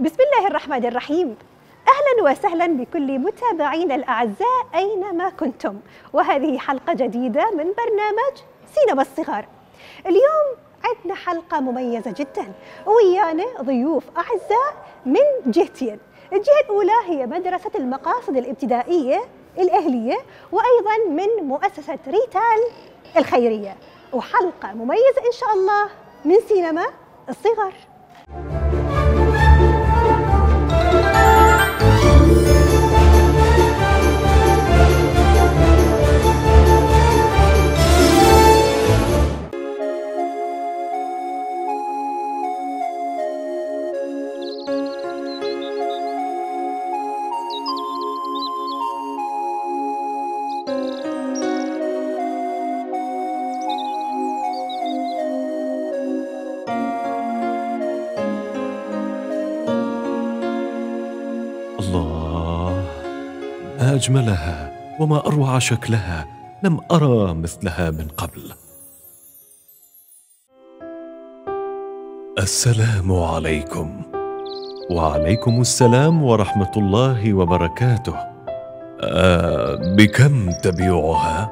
بسم الله الرحمن الرحيم. أهلا وسهلا بكل متابعينا الأعزاء أينما كنتم. وهذه حلقة جديدة من برنامج سينما الصغار. اليوم عندنا حلقة مميزة جدا. ويانا ضيوف أعزاء من جهتين. الجهة الأولى هي مدرسة المقاصد الابتدائية الأهلية وأيضا من مؤسسة ريتال الخيرية. وحلقة مميزة إن شاء الله من سينما الصغار. ما أجملها وما أروع شكلها لم أرى مثلها من قبل. السلام عليكم. وعليكم السلام ورحمة الله وبركاته. آه بكم تبيعها؟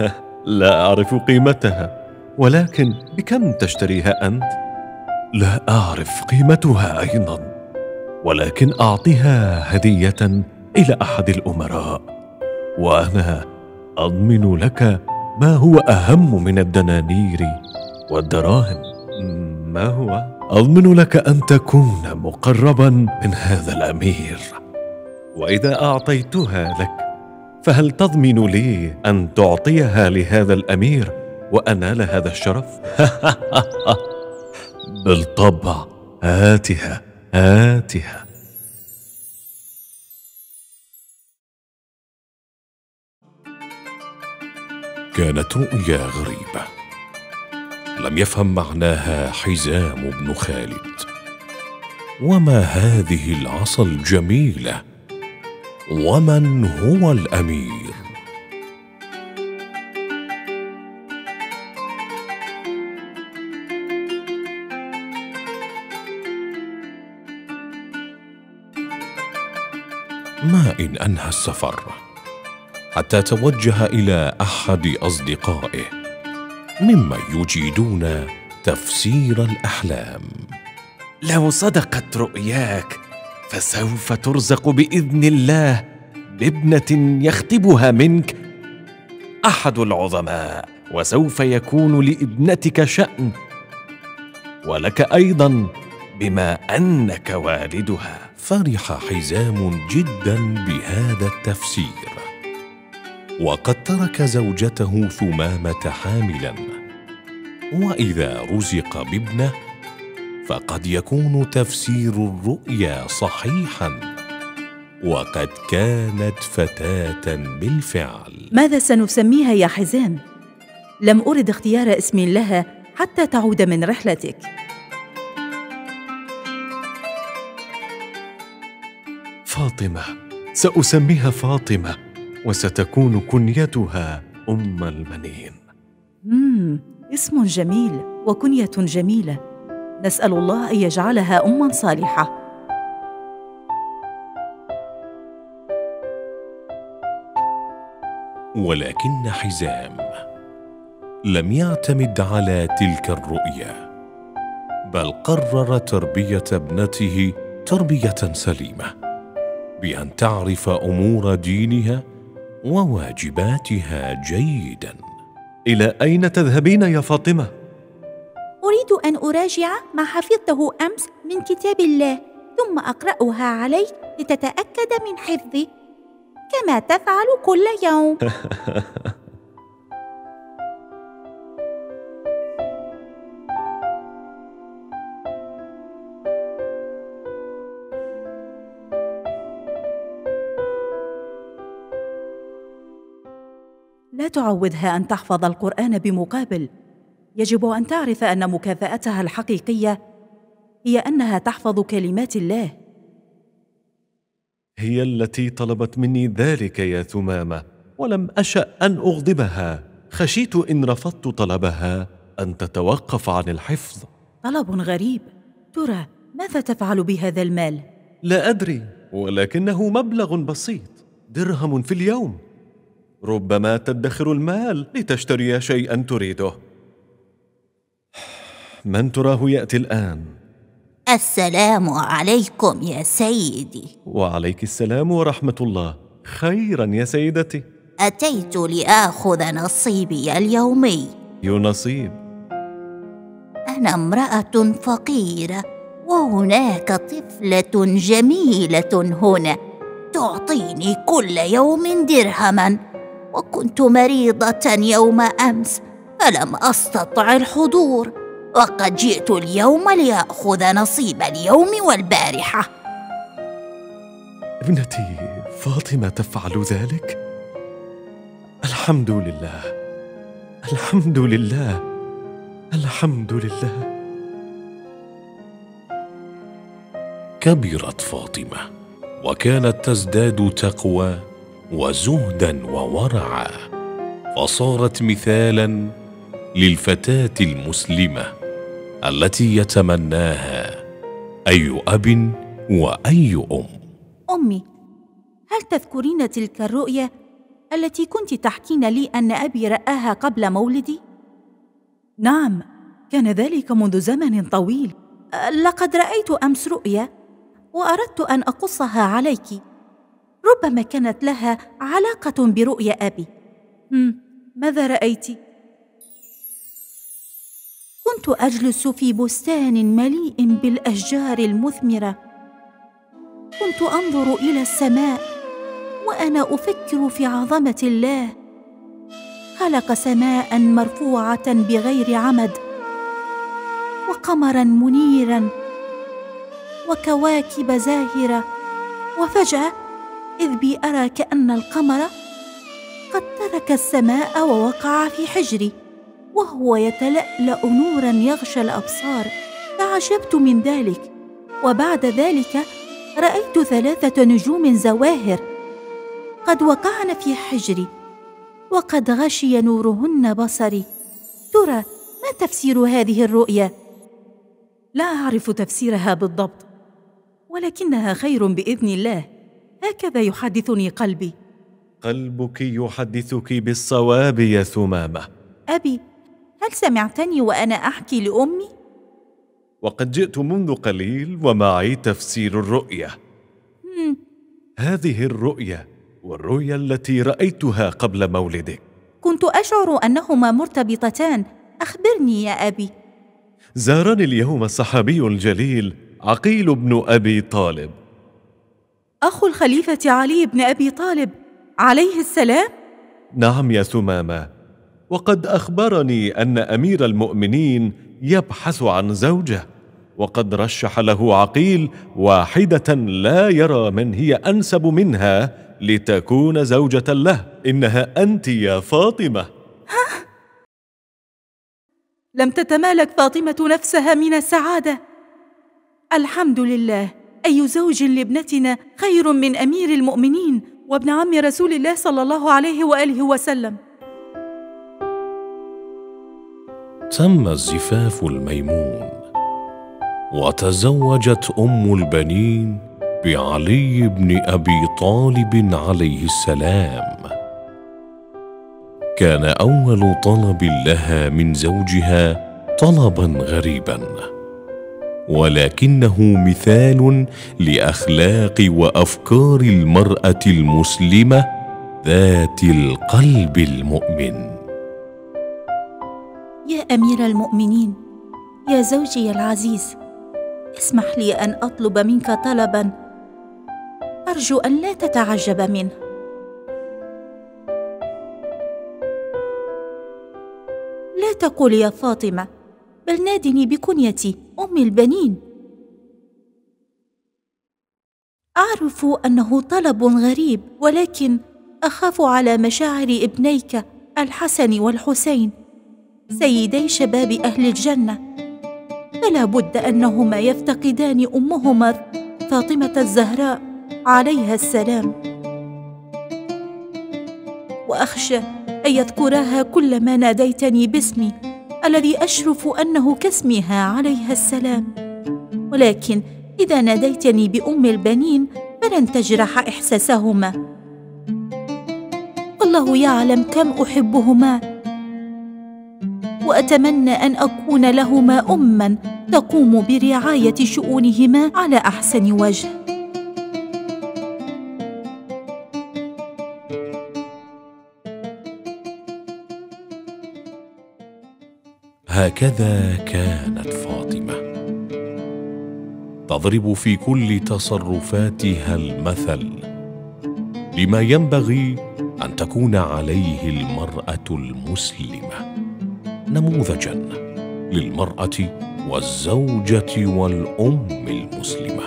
لا أعرف قيمتها. ولكن بكم تشتريها أنت؟ لا أعرف قيمتها أيضاً. ولكن أعطها هدية إلى أحد الأمراء وأنا أضمن لك ما هو أهم من الدنانير والدراهم. ما هو؟ أضمن لك أن تكون مقربا من هذا الأمير. وإذا أعطيتها لك فهل تضمن لي أن تعطيها لهذا الأمير وانال هذا الشرف؟ بالطبع هاتها هاتها كانت رؤيا غريبة. لم يفهم معناها حزام بن خالد. وما هذه العصا الجميلة؟ ومن هو الأمير؟ ما إن أنهى السفر. حتى توجه إلى أحد أصدقائه ممن يجيدون تفسير الأحلام. لو صدقت رؤياك فسوف ترزق بإذن الله بابنة يختبها منك. أحد العظماء وسوف يكون لابنتك شأن. ولك أيضا بما أنك والدها. فرح حزام جدا بهذا التفسير. وقد ترك زوجته ثمامة حاملا. وإذا رزق بابنه فقد يكون تفسير الرؤيا صحيحا. وقد كانت فتاة بالفعل. ماذا سنسميها يا حزام؟ لم أرد اختيار اسم لها حتى تعود من رحلتك. فاطمة. سأسميها فاطمة. وستكون كنيتها أم المنين مم اسم جميل وكنية جميلة. نسأل الله أن يجعلها اما صالحة. ولكن حزام لم يعتمد على تلك الرؤيا بل قرر تربية ابنته تربية سليمة بأن تعرف أمور دينها وواجباتها جيدا. إلى أين تذهبين يا فاطمة؟ أريد أن أراجع ما حفظته أمس من كتاب الله ثم أقرأها عليك لتتأكد من حفظي. كما تفعل كل يوم. لا تعودها أن تحفظ القرآن بمقابل. يجب أن تعرف أن مكافأتها الحقيقية هي أنها تحفظ كلمات الله. هي التي طلبت مني ذلك يا ثمامة ولم أشأ أن أغضبها. خشيت إن رفضت طلبها أن تتوقف عن الحفظ. طلب غريب. ترى ماذا تفعل بهذا المال؟ لا أدري ولكنه مبلغ بسيط. درهم في اليوم. ربما تدخر المال لتشتري شيئا تريده. من تراه يأتي الآن؟ السلام عليكم يا سيدي. وعليك السلام ورحمة الله. خيرا يا سيدتي. أتيت لآخذ نصيبي اليومي. ينصيب. أنا امرأة فقيرة وهناك طفلة جميلة هنا. تعطيني كل يوم درهما. وكنت مريضة يوم أمس. فلم أستطع الحضور؟ وقد جئت اليوم لاخذ نصيب اليوم والبارحة. ابنتي فاطمة تفعل ذلك؟ الحمد لله. الحمد لله. الحمد لله. كبرت فاطمة وكانت تزداد تقوى وزهدا وورعا فصارت مثالا للفتاة المسلمة التي يتمناها أي أب وأي أم. أمي هل تذكرين تلك الرؤيا التي كنت تحكين لي أن أبي رآها قبل مولدي؟ نعم كان ذلك منذ زمن طويل. لقد رأيت أمس رؤيا وأردت أن أقصها عليك. ربما كانت لها علاقة برؤيا هم، ماذا رأيت؟ كنت أجلس في بستان مليء بالأشجار المثمرة. كنت أنظر إلى السماء وأنا أفكر في عظمة الله. خلق سماء مرفوعة بغير عمد وقمرا منيرا وكواكب زاهرة. وفجأة إذ بي أرى كأن القمر قد ترك السماء ووقع في حجري وهو يتلألأ نورا يغشى الأبصار. تعجبت من ذلك وبعد ذلك رأيت ثلاثة نجوم زواهر قد وقعن في حجري وقد غشي نورهن بصري. ترى ما تفسير هذه الرؤيا؟ لا أعرف تفسيرها بالضبط ولكنها خير بإذن الله. هكذا يحدثني قلبي. قلبك يحدثك بالصواب يا ثمامة. أبي هل سمعتني وأنا أحكي لأمي؟ وقد جئت منذ قليل ومعي تفسير الرؤية. هم، هذه الرؤية والرؤيا التي رأيتها قبل مولدك. كنت أشعر أنهما مرتبطتان. أخبرني يا أبي. زارني اليوم الصحابي الجليل عقيل بن أبي طالب. أخو الخليفة علي بن أبي طالب عليه السلام؟ نعم يا ثمامه وقد أخبرني أن أمير المؤمنين يبحث عن زوجة وقد رشح له عقيل واحدة لا يرى من هي أنسب منها لتكون زوجة له إنها أنت يا فاطمة. لم تتمالك فاطمة نفسها من السعادة. الحمد لله. أي زوج لابنتنا خير من أمير المؤمنين وابن عم رسول الله صلى الله عليه وآله وسلم. تم الزفاف الميمون. وتزوجت أم البنين بعلي بن أبي طالب عليه السلام. كان أول طلب لها من زوجها طلبا غريبا. ولكنه مثال لأخلاق وأفكار المرأة المسلمة ذات القلب المؤمن. يا أمير المؤمنين يا زوجي العزيز اسمح لي أن أطلب منك طلبا. أرجو أن لا تتعجب منه. لا تقل يا فاطمة بل نادني بكنيتي أم البنين. أعرف أنه طلب غريب ولكن أخاف على مشاعر ابنيك الحسن والحسين. سيدي شباب أهل الجنة فلا بد أنهما يفتقدان أمهما فاطمة الزهراء عليها السلام. وأخشى أن يذكراها كلما ناديتني باسمي. الذي أشرف أنه كاسمها عليها السلام. ولكن إذا ناديتني بأم البنين فلن تجرح إحساسهما. والله يعلم كم أحبهما. وأتمنى أن أكون لهما أما تقوم برعاية شؤونهما على أحسن وجه. هكذا كانت فاطمة. تضرب في كل تصرفاتها المثل لما ينبغي أن تكون عليه المرأة المسلمة. نموذجا للمرأة والزوجة والأم المسلمة.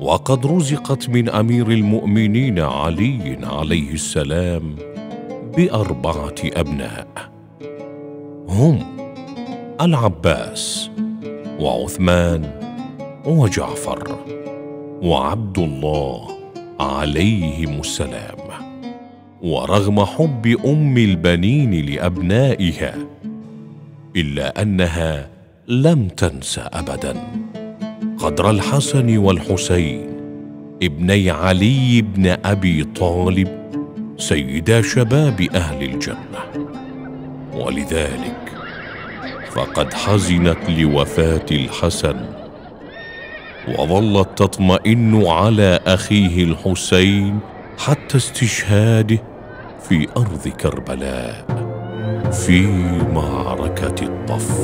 وقد رزقت من أمير المؤمنين علي عليه السلام بأربعة أبناء. هم العباس وعثمان وجعفر وعبد الله عليهم السلام. ورغم حب أم البنين لأبنائها إلا أنها لم تنس ابدا. قدر الحسن والحسين ابني علي بن أبي طالب سيدا شباب أهل الجنة. ولذلك فقد حزنت لوفاة الحسن وظلت تطمئن على أخيه الحسين حتى استشهاده في أرض كربلاء في معركة الطف.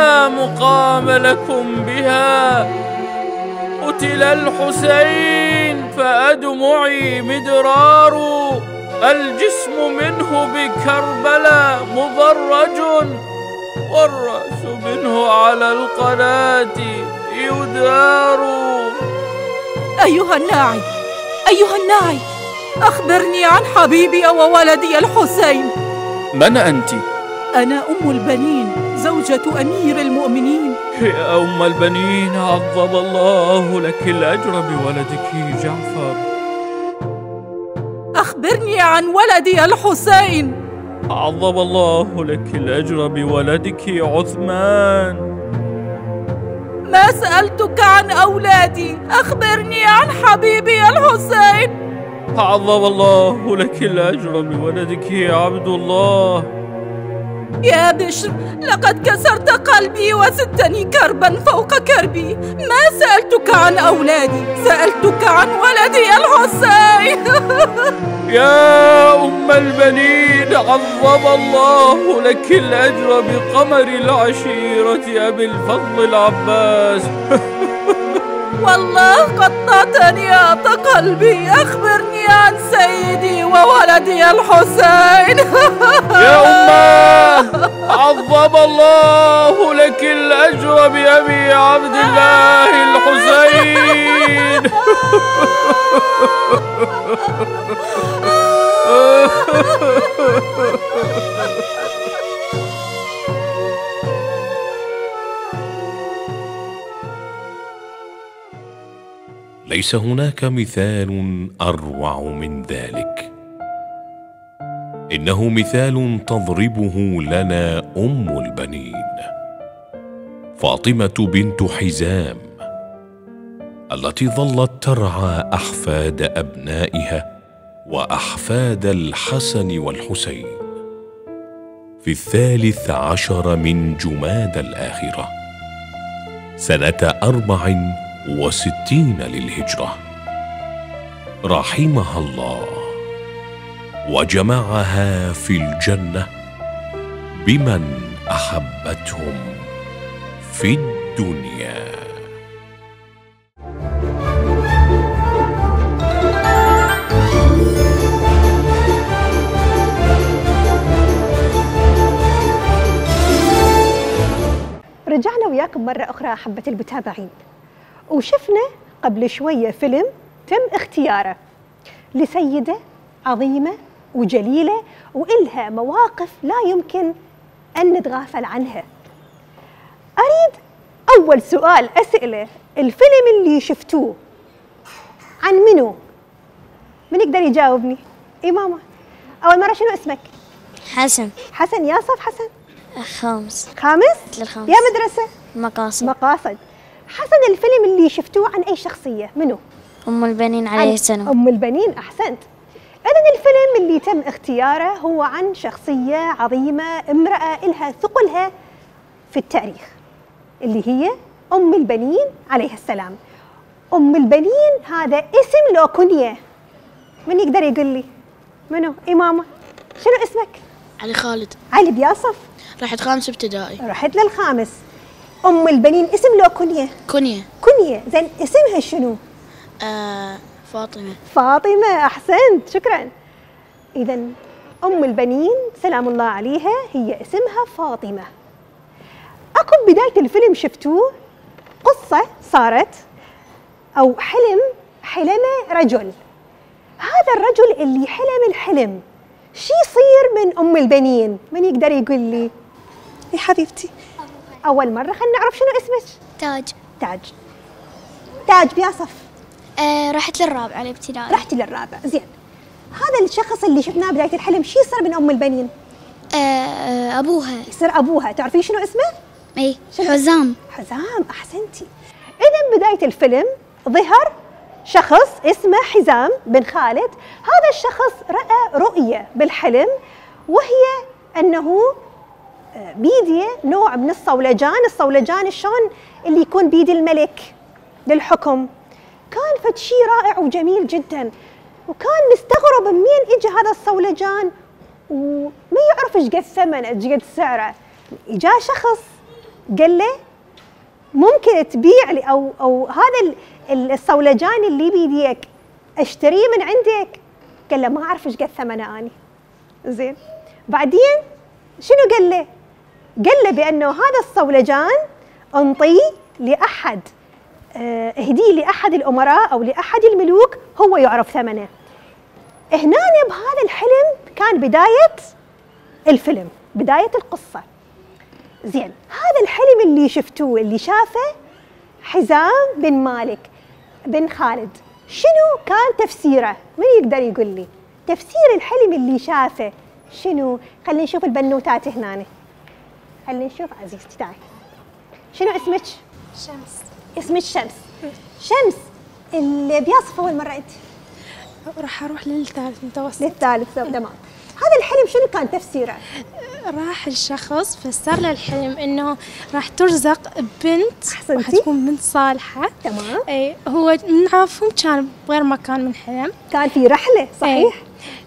لا مقام لكم بها. قتل الحسين فأدمعي مدرار. الجسم منه بكربلاء مضرج والرأس منه على القناة يدار. أيها الناعي أيها الناعي أخبرني عن حبيبي وولدي الحسين. من أنت؟ أنا أم البنين. زوجة أمير المؤمنين. يا أم البنين عظم الله لك الأجر بولدك جعفر. أخبرني عن ولدي الحسين. عظم الله لك الأجر بولدك عثمان. ما سألتك عن أولادي أخبرني عن حبيبي الحسين. عظم الله لك الأجر بولدك عبد الله. يا بشر لقد كسرت قلبي وزدتني كربا فوق كربي. ما سألتك عن أولادي سألتك عن ولدي الحسين. يا أم البنين عظم الله لك الأجر بقمر العشيرة أبي الفضل العباس. والله قطعتني أعط قلبي. أخبرني عن سيدي وولدي الحسين. يا أمه عظم الله لك الأجر بأبي عبد الله الحسين. ليس هناك مثال أروع من ذلك. إنه مثال تضربه لنا أم البنين فاطمة بنت حزام التي ظلت ترعى أحفاد أبنائها وأحفاد الحسن والحسين. في الثالث عشر من جماد الآخرة سنة أربع وستين للهجرة. رحمها الله. وجمعها في الجنة بمن أحبتهم في الدنيا. رجعنا وياكم مرة أخرى أحبة المتابعين. وشفنا قبل شوية فيلم تم اختياره لسيدة عظيمة وجليلة وإلها مواقف لا يمكن أن نتغافل عنها أريد أول سؤال أسأله الفيلم اللي شفتوه عن منو؟ من يقدر يجاوبني؟ إي ماما أول مرة شنو اسمك؟ حسن حسن يا صف حسن خامس خامس؟ للخامس. يا مدرسة؟ مقاصد مقاصد حسن الفيلم اللي شفتوه عن أي شخصية؟ منو؟ أم البنين عليه السلام. أم البنين أحسنت. إذا الفيلم اللي تم اختياره هو عن شخصية عظيمة امرأة إلها ثقلها في التاريخ اللي هي أم البنين عليها السلام. أم البنين هذا اسم لو كنية من يقدر يقول لي؟ منو؟ إمامة شنو اسمك؟ علي خالد. علي بياصف. رحت خامس ابتدائي رحت للخامس. أم البنين اسم لو كنية كونيا كنية زين اسمها شنو؟ آه فاطمة. فاطمة أحسنت شكرا. إذا أم البنين سلام الله عليها هي اسمها فاطمة. أكو بداية الفيلم شفتوه؟ قصة صارت أو حلم حلمه رجل. هذا الرجل اللي حلم الحلم شي يصير من أم البنين؟ من يقدر يقول لي؟ يا حبيبتي أول مرة خلينا نعرف شنو اسمك. تاج. تاج. تاج بياصف آه رحت للرابعة الابتدائي رحتي للرابع زين. هذا الشخص اللي شفناه بداية الحلم شو يصير من أم البنين؟ آه آه أبوها. يصير أبوها. تعرفين شنو اسمه؟ شنو؟ حزام. حزام أحسنتي. إذا بداية الفيلم ظهر شخص اسمه حزام بن خالد. هذا الشخص رأى رؤية بالحلم وهي أنه آه، بيدي نوع من الصولجان. الصولجان شلون؟ اللي يكون بيد الملك للحكم. كان فد شيء رائع وجميل جدا. وكان مستغرب منين اجى هذا الصولجان. وما يعرف إيش قد ثمنه إيش قد سعره. جاء شخص قال له ممكن تبيع لي أو أو هذا ال- ال- الصولجان اللي بيديك أشتريه من عندك؟ قال له ما أعرف إيش قد ثمنه اني زين. بعدين شنو قال له؟ قال له بأنه هذا الصولجان انطيه لأحد آه، اهديه لأحد الأمراء أو لأحد الملوك هو يعرف ثمنه. هنا بهذا الحلم كان بداية الفيلم بداية القصة. زين هذا الحلم اللي شفتوه اللي شافه حزام بن مالك بن خالد شنو كان تفسيره؟ من يقدر يقول لي؟ تفسير الحلم اللي شافه شنو؟ خلينا نشوف البنوتات هنا خلينا نشوف. عزيزتي تعالي شنو اسمك؟ شمس. اسمك شمس. شمس اللي بيصف أول مرة أنت. راح أروح للثالث متوسط. للثالث تمام. هذا الحلم شنو كان تفسيره؟ راح الشخص فسر له الحلم إنه راح ترزق بنت. راح تكون بنت صالحة. تمام. اي هو من عارفهم كان بغير مكان من حلم. كان في رحلة صحيح.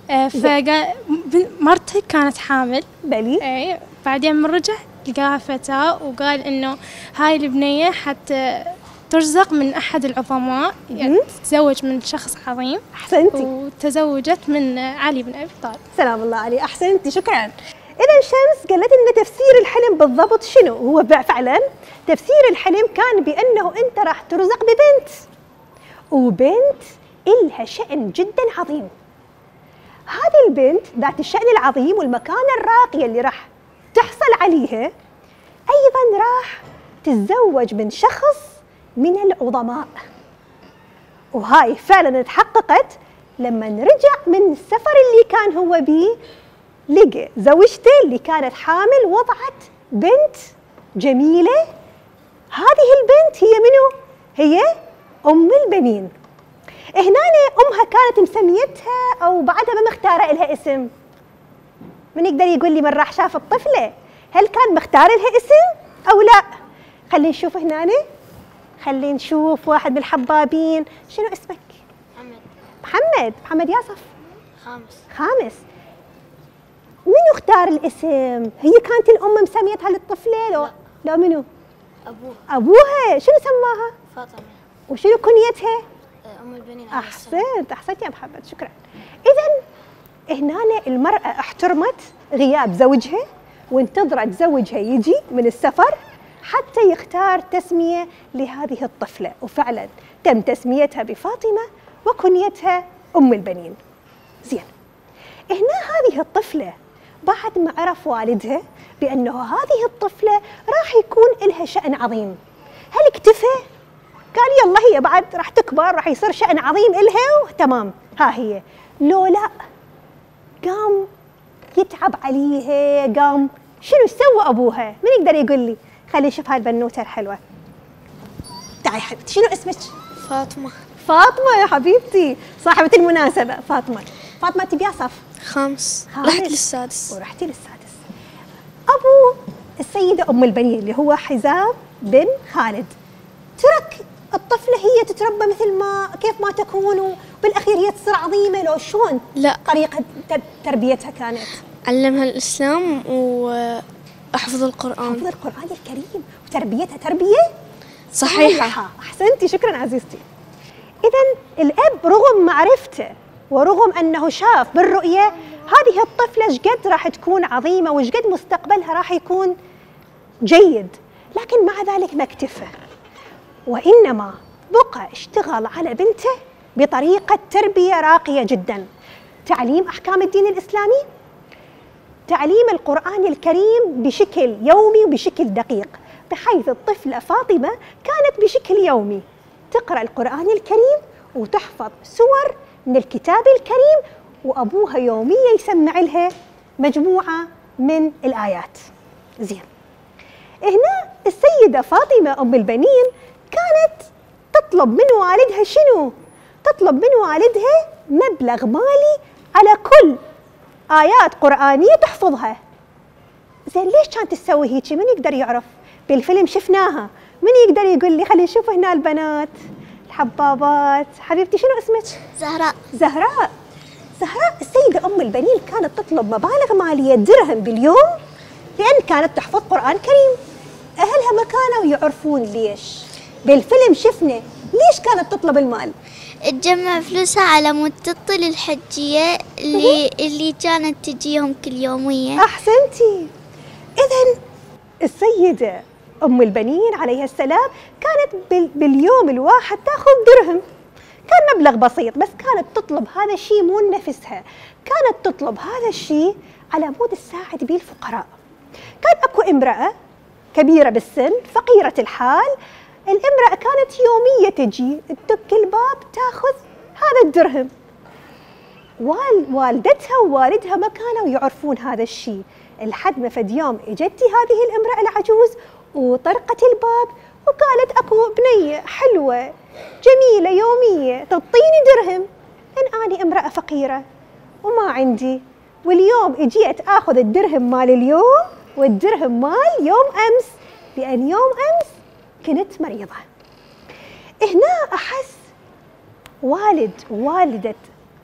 آه فقال بن- مرته كانت حامل. بلي. اي بعدين من رجع لقاها فتاة وقال إنه هاي البنية حتى ترزق من أحد العظماء يعني تتزوج من شخص عظيم أحسنتي. وتزوجت من علي بن أبي طالب. سلام الله عليه. أحسنتي. شكرا. اذا شمس قالت لنا تفسير الحلم بالضبط شنو؟ هو فعلا. تفسير الحلم كان بأنه أنت راح ترزق ببنت. وبنت إلها شأن جدا عظيم. هذه البنت ذات الشأن العظيم والمكانة الراقية اللي راح تحصل عليها أيضا راح تتزوج من شخص من العظماء. وهاي فعلا تحققت لما رجع من السفر اللي كان هو بيه لقى زوجته اللي كانت حامل وضعت بنت جميلة. هذه البنت هي منو؟ هي أم البنين. هنا أمها كانت مسميتها أو بعدها ما مختارة لها اسم. من يقدر يقول لي من راح شاف الطفلة؟ هل كان مختار لها اسم أو لا؟ خلينا نشوف هنا خلينا نشوف واحد من الحبابين. شنو اسمك؟ محمد. محمد. محمد ياسف؟ خامس. خامس. منو اختار الاسم؟ هي كانت الأم مسميتها للطفلة؟ لو لا. منو؟ أبوه أبوها. شنو سماها؟ فاطمة. وشنو كنيتها؟ أم البنين. أحسنت. أحسنت يا محمد. شكرا. اذا هنا المرأة احترمت غياب زوجها وانتظرت زوجها يجي من السفر حتى يختار تسمية لهذه الطفلة. وفعلا تم تسميتها بفاطمة وكنيتها أم البنين. زين. هنا هذه الطفلة بعد ما عرف والدها بأنه هذه الطفلة راح يكون لها شأن عظيم. هل اكتفى؟ قال يلا هي بعد راح تكبر راح يصير شأن عظيم إلها؟ وتمام ها هي. لو لا قام يتعب عليها قام شنو سوى أبوها؟ من يقدر يقول لي خلي نشوف هاي البنوتة الحلوة. تعي حبيبتي شنو اسمك؟ فاطمة. فاطمة يا حبيبتي صاحبة المناسبة. فاطمة فاطمة تبيها صف؟ خامس. رحت للسادس. ورحتي للسادس. أبو السيدة أم البنين اللي هو حزام بن خالد. ترك الطفلة هي تتربى مثل ما كيف ما تكون وبالأخير هي تصير عظيمة. لو شلون لا. طريقة تر- تربيتها كانت؟ علمها الإسلام وأحفظ القرآن. حفظ القرآن الكريم وتربيتها. تربية صحيحة. أحسنتي. شكرا عزيزتي. إذا الأب رغم معرفته ورغم أنه شاف بالرؤية هذه الطفلة إيش قد راح تكون عظيمة وإيش قد مستقبلها راح يكون جيد لكن مع ذلك ما اكتفى وإنما بقى اشتغل على بنته بطريقة تربية راقية جدا. تعليم أحكام الدين الإسلامي تعليم القرآن الكريم بشكل يومي وبشكل دقيق بحيث الطفلة فاطمة كانت بشكل يومي تقرأ القرآن الكريم وتحفظ سور من الكتاب الكريم وأبوها يوميا يسمع لها مجموعة من الآيات. زين. هنا السيدة فاطمة أم البنين كانت تطلب من والدها شنو؟ تطلب من والدها مبلغ مالي على كل آيات قرآنية تحفظها. زين ليش كانت تسوي هيك؟ من يقدر يعرف؟ بالفيلم شفناها. من يقدر يقول لي خلينا نشوف هنا البنات الحبابات. حبيبتي شنو اسمك؟ زهراء. زهراء. زهراء السيدة أم البنين كانت تطلب مبالغ مالية درهم باليوم لأن كانت تحفظ قرآن كريم. أهلها ما كانوا يعرفون ليش. بالفيلم شفنا ليش كانت تطلب المال. تجمع فلوسها على مود تطل الحجية اللي اللي كانت تجيهم كل يومية. أحسنتي. إذا السيدة أم البنين عليها السلام كانت بال- باليوم الواحد تأخذ درهم. كان مبلغ بسيط بس كانت تطلب هذا الشيء مو لنفسها. كانت تطلب هذا الشيء على مود تساعد به الفقراء كان أكو امرأة كبيرة بالسن فقيرة الحال الامرأة كانت يومية تجي تدق الباب تاخذ هذا الدرهم. وال والدتها ووالدها ما كانوا يعرفون هذا الشيء. لحد ما فد يوم اجتي هذه الامرأة العجوز وطرقت الباب وقالت أكو بنية حلوة جميلة يومية تعطيني درهم. إن اني امرأة فقيرة وما عندي. واليوم إجيت آخذ الدرهم مال اليوم والدرهم مال يوم أمس. لأن يوم أمس كنت مريضة. هنا أحس والد والدة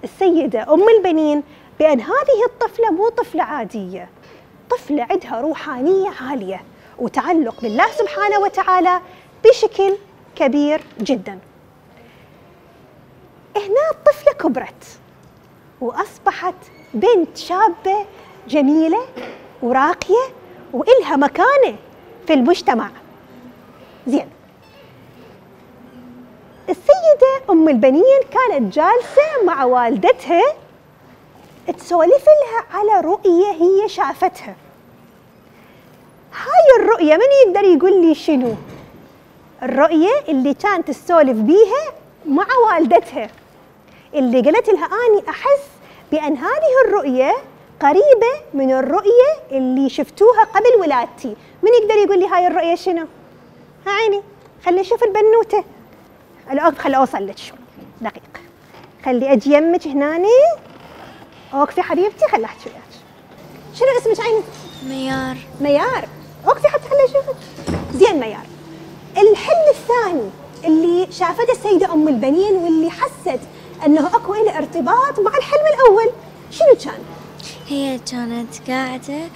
السيدة أم البنين بأن هذه الطفلة مو طفلة عادية. طفلة عندها روحانية عالية وتعلق بالله سبحانه وتعالى بشكل كبير جدا. هنا الطفلة كبرت وأصبحت بنت شابة جميلة وراقية وإلها مكانة في المجتمع. زين. السيدة أم البنين كانت جالسة مع والدتها تسولف لها على رؤية هي شافتها. هاي الرؤية من يقدر يقول لي شنو؟ الرؤية اللي كانت تسولف بيها مع والدتها. اللي قالت لها أني أحس بأن هذه الرؤية قريبة من الرؤية اللي شفتوها قبل ولادتي. من يقدر يقول لي هاي الرؤية شنو؟ عيني خلي نشوف البنوتة. الأوقف خلي أوصل لك شوي دقيقة خلي أجي يمك هناني. أوقفي حبيبتي خلي أحكي وياك. شنو اسمك عيني؟ ميار. ميار. أوقفي حتى خلي أشوفك. زين ميار. الحلم الثاني اللي شافته السيدة أم البنين واللي حست أنه أكو إله ارتباط مع الحلم الأول. شنو كان؟ هي كانت قاعدة.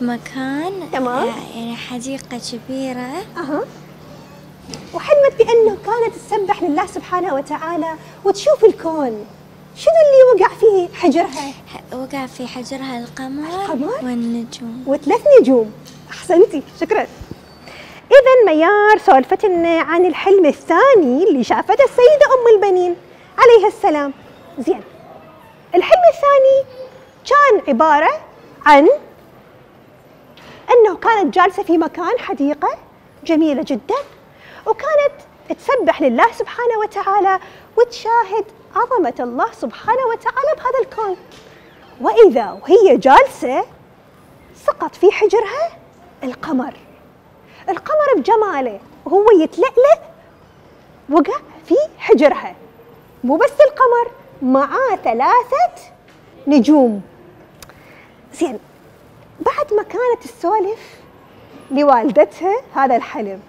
بمكان تمام. يعني حديقة كبيرة. أها. وحلمت بأنه كانت تسبح لله سبحانه وتعالى وتشوف الكون. شنو اللي وقع فيه حجرها؟ وقع في حجرها القمر, القمر؟ والنجوم. وثلاث نجوم. أحسنتي شكرا. إذا ميار سولفتنا عن الحلم الثاني اللي شافته السيدة أم البنين. عليها السلام. زين. الحلم الثاني كان عبارة عن أنه كانت جالسة في مكان حديقة جميلة جدا. وكانت تسبح لله سبحانه وتعالى وتشاهد عظمة الله سبحانه وتعالى بهذا الكون. وإذا وهي جالسة سقط في حجرها القمر. القمر بجماله وهو يتلألأ وقع في حجرها. مو بس القمر معاه ثلاثة نجوم. زين بعد ما كانت تسولف لوالدتها هذا الحلم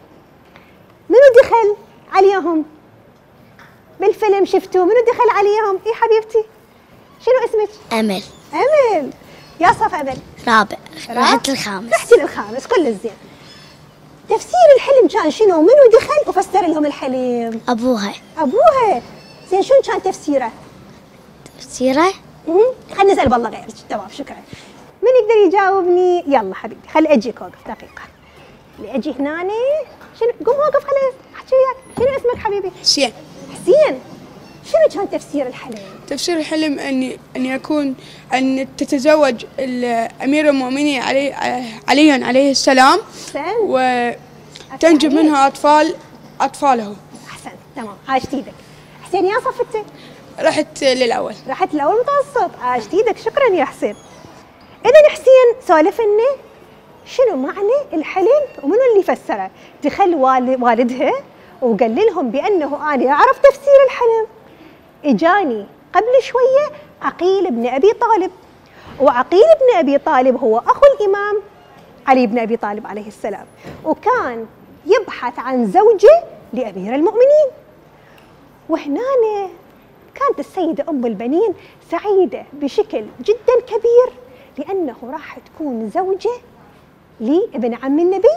دخل عليهم. بالفيلم شفتوه منو دخل عليهم؟ اي حبيبتي؟ شنو اسمك؟ أمل. أمل. يا صف أمل. رابع؟ رحت الخامس. رحتي للخامس كل الزين. تفسير الحلم كان شنو؟ منو دخل؟ وفسر لهم الحلم. أبوها. أبوها. زين شنو كان تفسيره؟ تفسيره؟ خلينا نسأل بالله غيرك تمام شكرا. من يقدر يجاوبني؟ يلا حبيبي خلي أجيك اوقف دقيقة. اللي أجي هنا شنو؟ قوم وقف خليني احكي وياك. شنو اسمك حبيبي؟ حسين حسين. شنو كان تفسير الحلم؟ تفسير الحلم أن أن يكون أن تتزوج ال- أمير المؤمنين علي علي عليه السلام احسن وتنجب منها أطفال أطفاله. أحسن. تمام. عاشت إيدك حسين يا صفتك رحت للأول. رحت الأول متوسط. عاشت إيدك شكرا يا حسين. اذا حسين سولف لنا شنو معنى الحلم ومنو اللي فسره؟ دخل وال- والدها وقال لهم بأنه أنا أعرف تفسير الحلم إجاني قبل شوية عقيل بن أبي طالب. وعقيل بن أبي طالب هو أخو الإمام علي بن أبي طالب عليه السلام. وكان يبحث عن زوجة لأمير المؤمنين. وهنا كانت السيدة أم البنين سعيدة بشكل جدا كبير لأنه راح تكون زوجة لابن عم النبي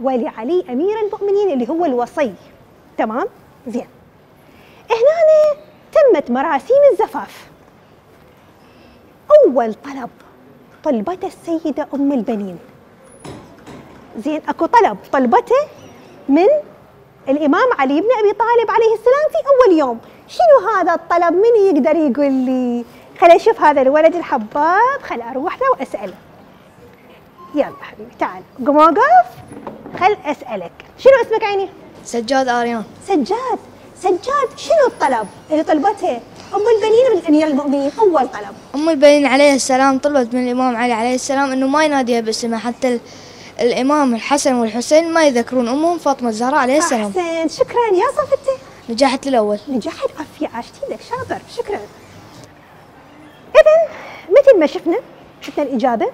ولعلي أمير المؤمنين اللي هو الوصي. تمام؟ زين. هنا تمت مراسيم الزفاف. أول طلب طلبته السيدة أم البنين. زين أكو طلب طلبته من الإمام علي بن أبي طالب عليه السلام في أول يوم. شنو هذا الطلب؟ من يقدر يقول لي؟ خل أشوف هذا الولد الحباب خل أروح له وأسأله. يلا حبيبي تعال. قم وقف خل أسألك. شنو اسمك عيني؟ سجاد آريان. سجاد. سجاد شنو الطلب؟ اللي طلبته أم البنين من أمير المؤمنين أول طلب. أم البنين عليه السلام طلبت من الإمام علي عليه السلام أنه ما يناديها باسمها حتى ال- الإمام الحسن والحسين ما يذكرون أمهم فاطمة الزهراء عليه السلام. أحسن. شكرا يا صفتي نجحت للأول. نجحت. عافية عاشت لك. شاطر. شكرا. إذا مثل ما شفنا شفنا الإجابة.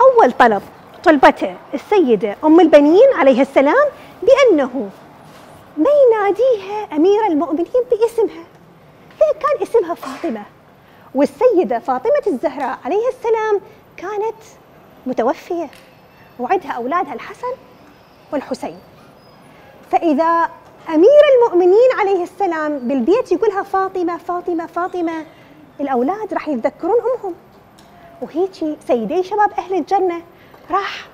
أول طلب طلبته السيدة أم البنين عليها السلام بأنه ما يناديها أمير المؤمنين باسمها؟ هي كان اسمها فاطمة. والسيدة فاطمة الزهراء عليها السلام كانت متوفية وعندها أولادها الحسن والحسين. فإذا أمير المؤمنين عليه السلام بالبيت يقولها فاطمة فاطمة فاطمة الأولاد راح يتذكرون أمهم. وهيجي سيدي شباب أهل الجنة راح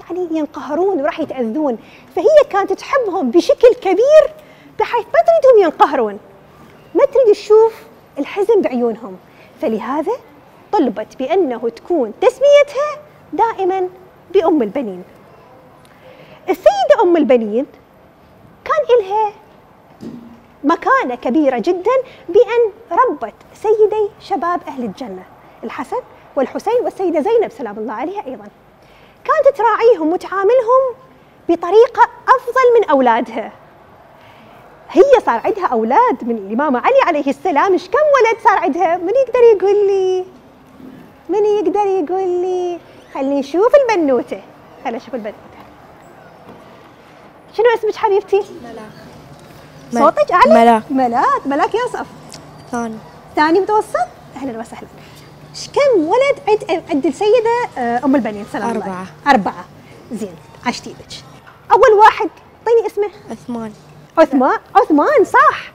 يعني ينقهرون وراح يتأذون. فهي كانت تحبهم بشكل كبير بحيث ما تريدهم ينقهرون. ما تريد تشوف الحزن بعيونهم. فلهذا طلبت بأنه تكون تسميتها دائما بأم البنين. السيدة أم البنين كان إلها مكانة كبيرة جدا بأن ربت سيدي شباب أهل الجنة. الحسن والحسين والسيدة زينب سلام الله عليها أيضا. كانت تراعيهم وتعاملهم بطريقة أفضل من أولادها. هي صار عندها أولاد من الإمام علي عليه السلام. إيش كم ولد صار عندها؟ من يقدر يقول لي؟ من يقدر يقول لي؟ خليني نشوف البنوتة. خليني أشوف البنوتة. شنو اسمك حبيبتي؟ مل- صوتك أعلى؟ ملاك. ملاك. ملاك يا صف ثاني. ثاني متوسط؟ أهلا وسهلا. كم ولد عند عند السيدة آه، أم البنين؟ سلام الله. أربعة. عليها؟ أربعة. زين. عشت إيدك أول واحد أعطيني اسمه؟ عثمان. عثمان. عثمان صح.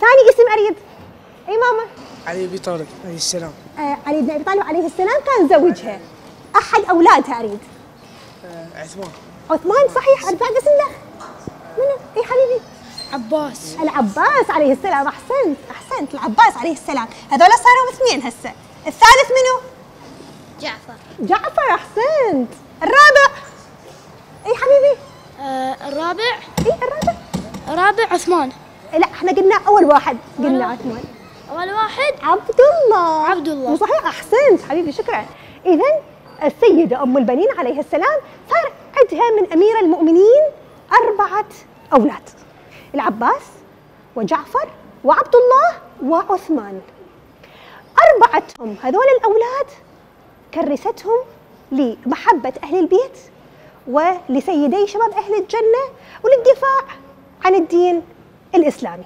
ثاني اسم أريد؟ أي ماما؟ علي أبي طالب عليه السلام. آه علي بن أبي طالب عليه السلام كان زوجها. أحد أولادها أريد؟ عثمان. عثمان صحيح. ارجع بسم الله منو اي حبيبي؟ عباس. العباس عليه السلام. أحسنت أحسنت. العباس عليه السلام. هذول صاروا اثنين هسه. الثالث منو؟ جعفر. جعفر أحسنت. الرابع؟ اي حبيبي؟ آه الرابع؟ اي الرابع؟ الرابع عثمان. لا إحنا قلنا أول واحد. قلنا عثمان. أول واحد؟ عبد الله. عبد الله. صحيح؟ أحسنت. حبيبي شكرا. اذا السيدة أم البنين عليه السلام صار عندها من أمير المؤمنين أربعة أولاد. العباس وجعفر وعبد الله وعثمان. أربعتهم. هذول الأولاد كرستهم لمحبة أهل البيت ولسيدي شباب أهل الجنة وللدفاع عن الدين الإسلامي.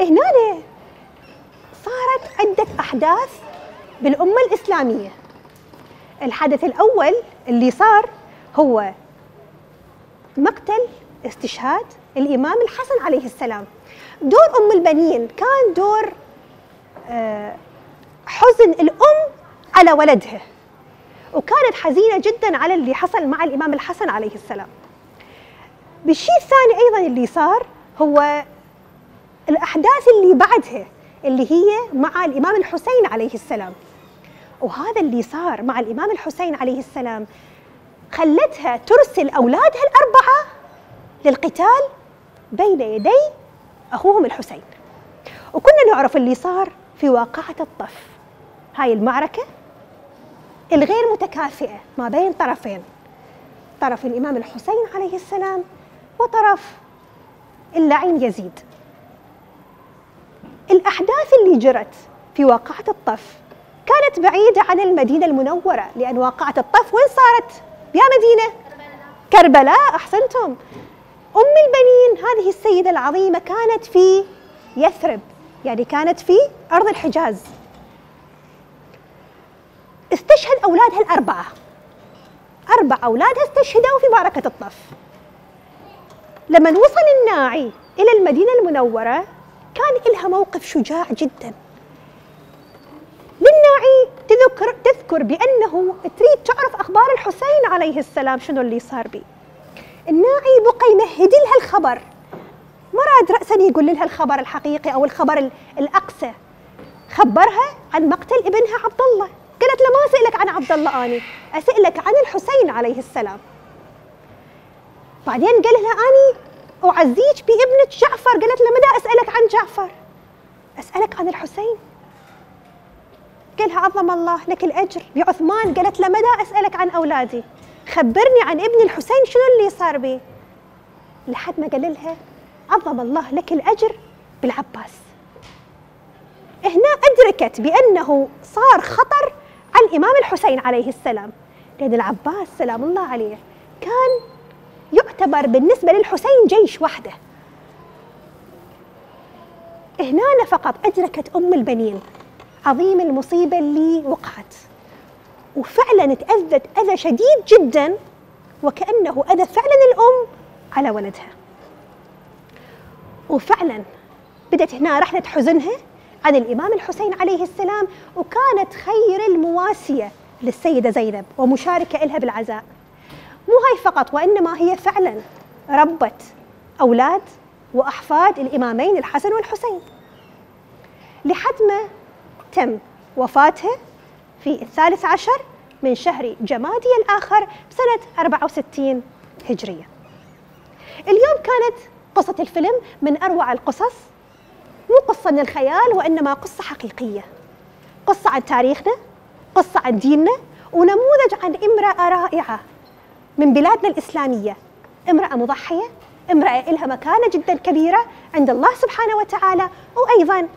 هنا صارت عدة أحداث بالأمة الإسلامية. الحدث الأول اللي صار هو مقتل استشهاد الإمام الحسن عليه السلام. دور أم البنين كان دور آه، حزن الأم على ولدها وكانت حزينة جدا على اللي حصل مع الإمام الحسن عليه السلام. بالشيء الثاني أيضا اللي صار هو الأحداث اللي بعدها اللي هي مع الإمام الحسين عليه السلام. وهذا اللي صار مع الإمام الحسين عليه السلام خلتها ترسل أولادها الأربعة للقتال بين يدي أخوهم الحسين. وكنا نعرف اللي صار في واقعة الطف. هاي المعركة الغير متكافئة ما بين طرفين طرف الإمام الحسين عليه السلام وطرف اللعين يزيد. الأحداث اللي جرت في واقعة الطف كانت بعيدة عن المدينة المنورة لأن واقعة الطف وين صارت؟ يا مدينة. كربلاء. أحسنتم. أم البنين هذه السيدة العظيمة كانت في يثرب يعني كانت في أرض الحجاز. استشهد أولادها الأربعة. أربع أولادها استشهدوا في معركة الطف. لما وصل الناعي إلى المدينة المنورة كان لها موقف شجاع جدا. للناعي تذكر تذكر بأنه تريد تعرف أخبار الحسين عليه السلام شنو اللي صار به الناعي بقى يمهد لها الخبر. ما راد رأسا يقول لها الخبر الحقيقي أو الخبر ال- الأقسى خبرها عن مقتل ابنها عبد الله قالت له ما أسألك عن عبد الله أني أسألك عن الحسين عليه السلام. بعدين قال لها أني أعزيك بابنك جعفر. قالت له مدى أسألك عن جعفر؟ أسألك عن الحسين. قالها عظم الله لك الأجر. بعثمان قالت له مدى أسألك عن أولادي؟ خبرني عن ابن الحسين شنو اللي صار بي. لحد ما قال لها عظم الله لك الأجر بالعباس. هنا أدركت بأنه صار خطر على الإمام الحسين عليه السلام. لأن العباس سلام الله عليه كان يعتبر بالنسبة للحسين جيش وحده. هنا فقط أدركت أم البنين. عظيم المصيبة اللي وقعت. وفعلا تأذت أذى شديد جدا وكأنه أذى فعلا الأم على ولدها. وفعلا بدأت هنا رحلة حزنها عن الإمام الحسين عليه السلام وكانت خير المواسية للسيدة زينب ومشاركة لها بالعزاء. مو هاي فقط وإنما هي فعلا ربت أولاد وأحفاد الإمامين الحسن والحسين. لحد ما تم وفاتها في الثالث عشر من شهر جمادي الآخر بسنة 64 هجرية. اليوم كانت قصة الفيلم من أروع القصص مو قصة من الخيال وإنما قصة حقيقية. قصة عن تاريخنا قصة عن ديننا ونموذج عن امرأة رائعة من بلادنا الإسلامية. امرأة مضحية امرأة لها مكانة جدا كبيرة عند الله سبحانه وتعالى وأيضا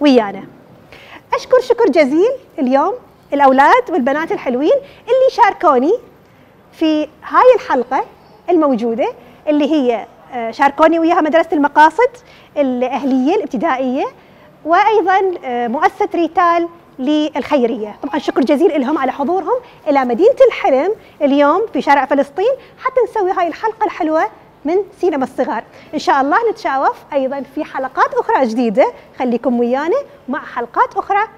ويانا. أشكر شكر جزيل اليوم الأولاد والبنات الحلوين اللي شاركوني في هاي الحلقة الموجودة اللي هي آه، شاركوني وياها مدرسة المقاصد الأهلية الابتدائية وأيضا آه، مؤسسة ريتال للخيرية. طبعا شكر جزيل لهم على حضورهم إلى مدينة الحلم اليوم في شارع فلسطين. حتى نسوي هاي الحلقة الحلوة من سينما الصغار. إن شاء الله نتشاوف أيضا في حلقات أخرى جديدة. خليكم ويانا مع حلقات أخرى.